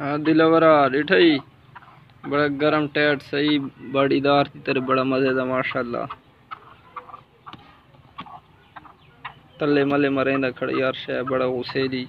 हाँ दिलवरा डिठा ही बड़ा गरम टैट सही बड़ीदार की तरह बड़ा मजेदार माशाल्लाह तले मले मरेंदा खड़ी यार शे बड़ा उसे दी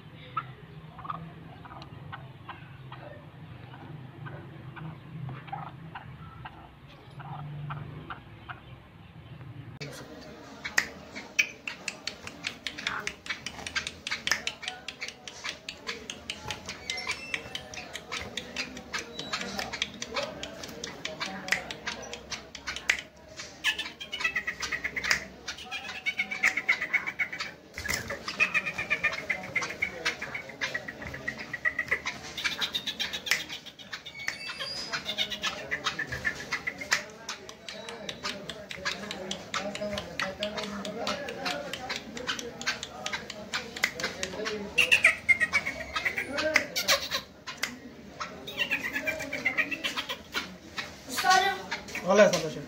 غلط هذا شيء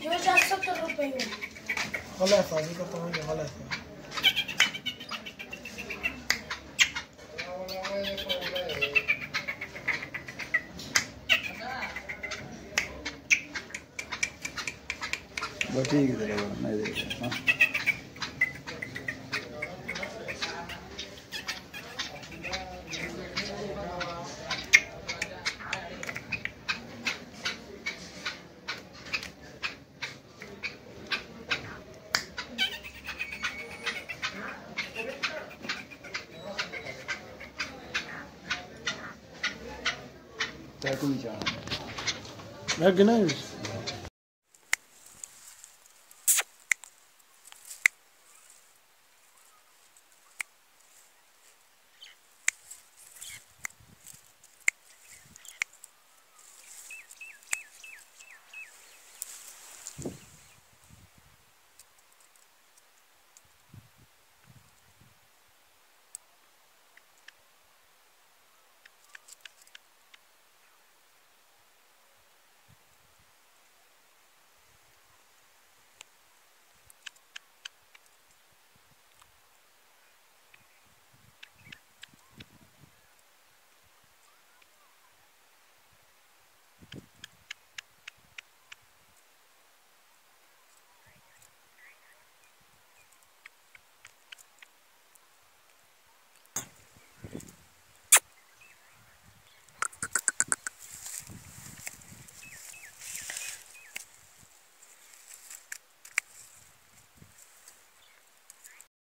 يوجد ستة ربيع غلط هذا كنت غلط बस ठीक है नहीं देखा हाँ Ne günahıymış?